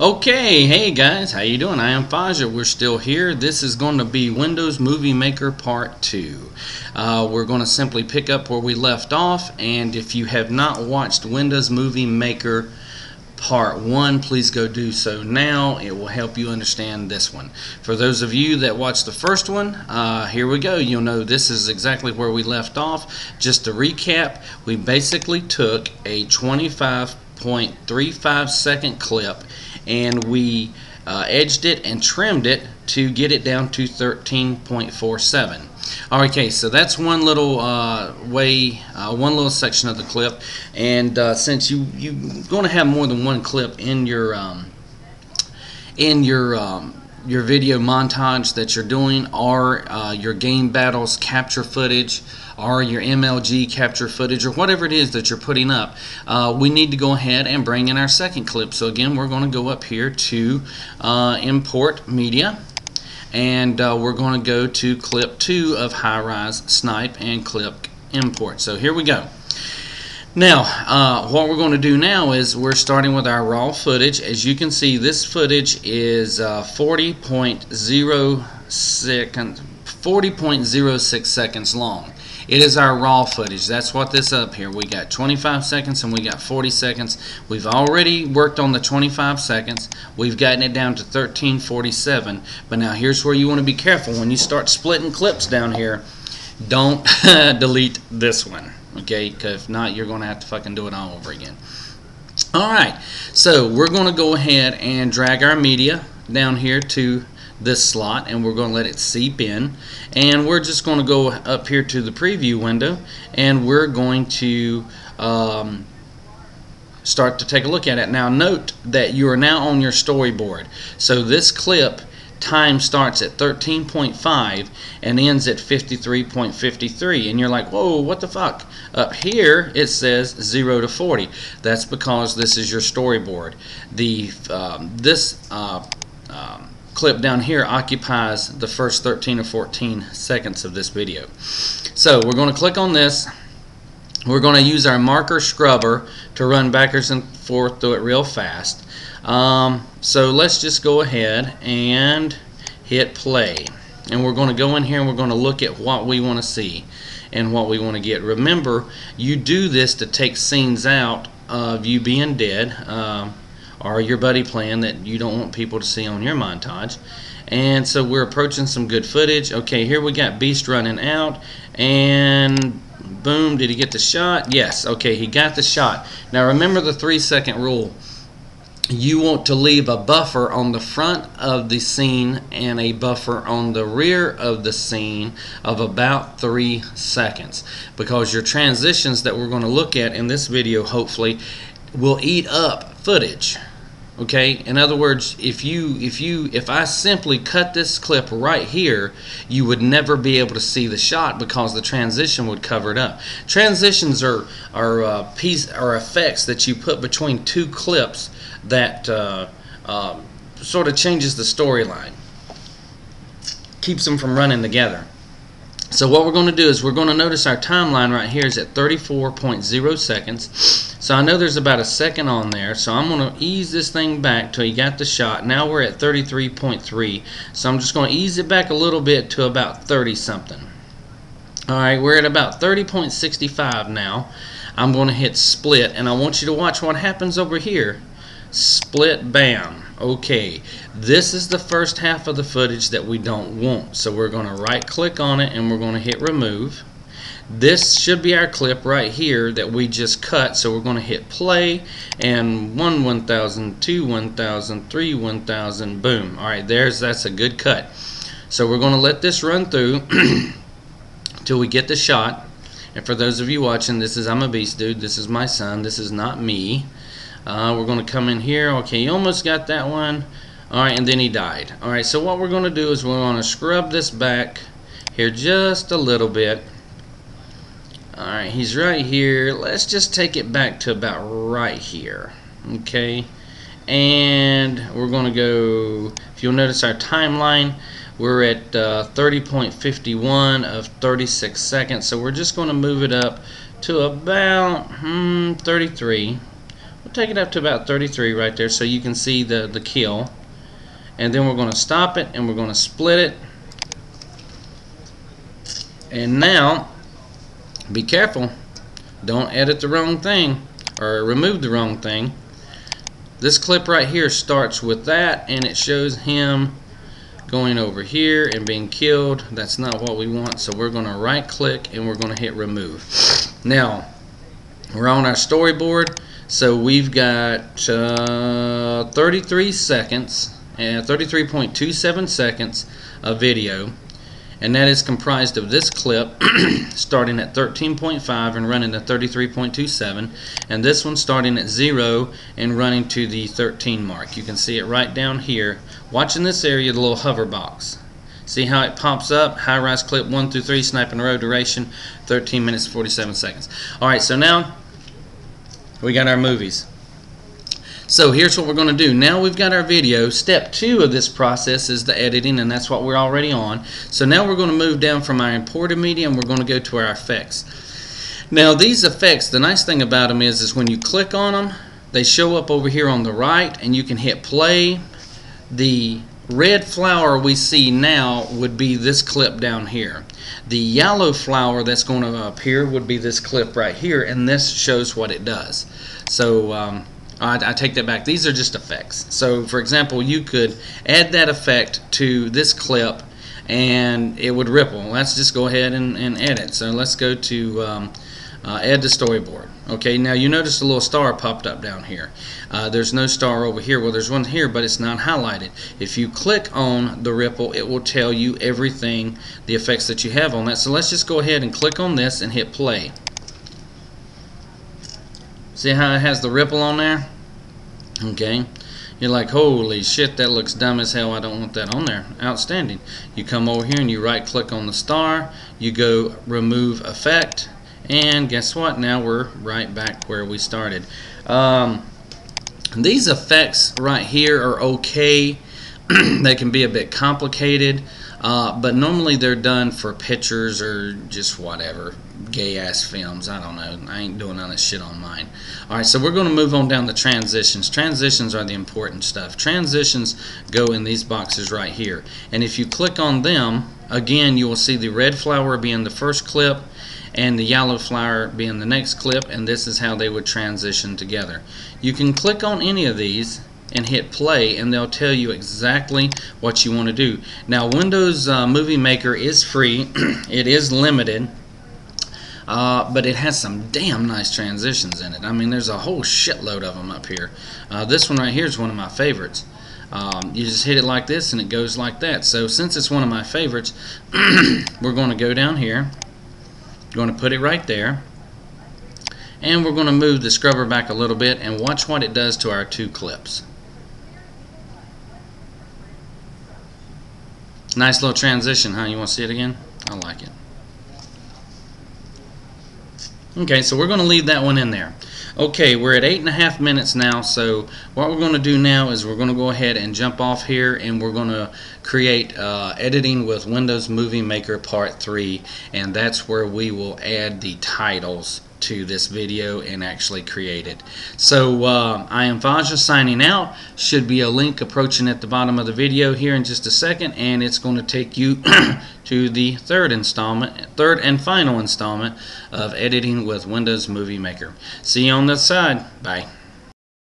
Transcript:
Okay, hey guys, how you doing? I am Fasha. We're still here. This is going to be Windows Movie Maker Part 2. Uh, we're going to simply pick up where we left off, and if you have not watched Windows Movie Maker Part 1, please go do so now. It will help you understand this one. For those of you that watched the first one, uh, here we go. You'll know this is exactly where we left off. Just to recap, we basically took a 25.35 second clip and we uh, edged it and trimmed it to get it down to 13.47. Okay, so that's one little uh, way, uh, one little section of the clip, and uh, since you you're going to have more than one clip in your um, in your um, your video montage that you're doing or uh, your game battles capture footage or your MLG capture footage or whatever it is that you're putting up, uh, we need to go ahead and bring in our second clip. So again, we're going to go up here to uh, import media and uh, we're going to go to clip 2 of high rise snipe and clip import. So here we go. Now, uh, what we're going to do now is we're starting with our raw footage. As you can see, this footage is uh, 40.0 second, 40.06 seconds long. It is our raw footage. That's what this up here. We got 25 seconds and we got 40 seconds. We've already worked on the 25 seconds. We've gotten it down to 1347. But now here's where you want to be careful. When you start splitting clips down here, don't delete this one. Okay? Because if not, you're going to have to fucking do it all over again. Alright, so we're going to go ahead and drag our media down here to this slot and we're going to let it seep in and we're just going to go up here to the preview window and we're going to um, start to take a look at it. Now note that you are now on your storyboard. So this clip time starts at 13.5 and ends at 53.53 and you're like whoa what the fuck up here it says 0 to 40 that's because this is your storyboard the um, this uh, um, clip down here occupies the first 13 or 14 seconds of this video. So we're going to click on this. We're going to use our marker scrubber to run backwards and forth through it real fast. Um, so let's just go ahead and hit play. And we're going to go in here and we're going to look at what we want to see and what we want to get. Remember, you do this to take scenes out of you being dead. Um, or your buddy plan that you don't want people to see on your montage. And so we're approaching some good footage. Okay, here we got Beast running out, and boom, did he get the shot? Yes, okay, he got the shot. Now remember the three second rule. You want to leave a buffer on the front of the scene and a buffer on the rear of the scene of about three seconds. Because your transitions that we're going to look at in this video hopefully will eat up footage okay? In other words if you if you if I simply cut this clip right here you would never be able to see the shot because the transition would cover it up. Transitions are are uh, piece are effects that you put between two clips that uh, uh, sort of changes the storyline keeps them from running together so what we're going to do is we're going to notice our timeline right here is at 34.0 seconds. So I know there's about a second on there. So I'm going to ease this thing back till you got the shot. Now we're at 33.3. So I'm just going to ease it back a little bit to about 30 something. Alright, we're at about 30.65 now. I'm going to hit split and I want you to watch what happens over here. Split, bam. Okay, this is the first half of the footage that we don't want. So we're going to right click on it and we're going to hit remove. This should be our clip right here that we just cut. So we're going to hit play and 1 1000, 2 1000, 3 1000, boom. Alright, there's that's a good cut. So we're going to let this run through till we get the shot. And for those of you watching, this is I'm a Beast Dude. This is my son. This is not me. Uh, we're going to come in here. Okay, he almost got that one. Alright, and then he died. Alright, so what we're going to do is we're going to scrub this back here just a little bit. Alright, he's right here. Let's just take it back to about right here. Okay, and we're going to go, if you'll notice our timeline, we're at uh, 30.51 of 36 seconds. So we're just going to move it up to about hmm, 33 take it up to about 33 right there so you can see the, the kill. And then we're going to stop it and we're going to split it. And now, be careful. Don't edit the wrong thing or remove the wrong thing. This clip right here starts with that and it shows him going over here and being killed. That's not what we want. So we're going to right click and we're going to hit remove. Now, we're on our storyboard. So we've got uh, 33 seconds and 33.27 seconds of video and that is comprised of this clip starting at 13.5 and running to 33.27 and this one starting at 0 and running to the 13 mark. You can see it right down here. Watch in this area the little hover box. See how it pops up? High rise clip 1 through 3 sniping a row duration 13 minutes 47 seconds. Alright so now we got our movies. So here's what we're going to do. Now we've got our video. Step two of this process is the editing, and that's what we're already on. So now we're going to move down from our imported media, and we're going to go to our effects. Now these effects, the nice thing about them is, is when you click on them, they show up over here on the right, and you can hit play. The red flower we see now would be this clip down here. The yellow flower that's going to appear would be this clip right here, and this shows what it does. So um, I, I, take that back. These are just effects. So, for example, you could add that effect to this clip and it would ripple. Let's just go ahead and, and edit. So let's go to um, uh, add to storyboard. Okay, now you notice a little star popped up down here. Uh, there's no star over here. Well, there's one here, but it's not highlighted. If you click on the ripple, it will tell you everything, the effects that you have on that. So let's just go ahead and click on this and hit play. See how it has the ripple on there? Okay. You're like, holy shit, that looks dumb as hell. I don't want that on there. Outstanding. You come over here and you right click on the star. You go remove effect. And guess what? Now we're right back where we started. Um, these effects right here are okay. they can be a bit complicated. Uh, but normally they're done for pictures or just whatever gay ass films. I don't know. I ain't doing none of this shit on mine. Alright, so we're going to move on down to transitions. Transitions are the important stuff. Transitions go in these boxes right here. And if you click on them, again, you will see the red flower being the first clip and the yellow flower being the next clip, and this is how they would transition together. You can click on any of these and hit play and they'll tell you exactly what you want to do. Now Windows uh, Movie Maker is free. it is limited. Uh, but it has some damn nice transitions in it. I mean, there's a whole shitload of them up here. Uh, this one right here is one of my favorites. Um, you just hit it like this and it goes like that. So since it's one of my favorites, we're going to go down here. Going to put it right there. And we're going to move the scrubber back a little bit and watch what it does to our two clips. Nice little transition, huh? You want to see it again? I like it. Okay, so we're going to leave that one in there. Okay, we're at eight and a half minutes now, so what we're going to do now is we're going to go ahead and jump off here and we're going to create uh, editing with Windows Movie Maker Part 3 and that's where we will add the titles to this video and actually create it. So uh, I am Fasha signing out. Should be a link approaching at the bottom of the video here in just a second and it's going to take you to the third installment, third and final installment of editing with Windows Movie Maker. See you on the side. Bye.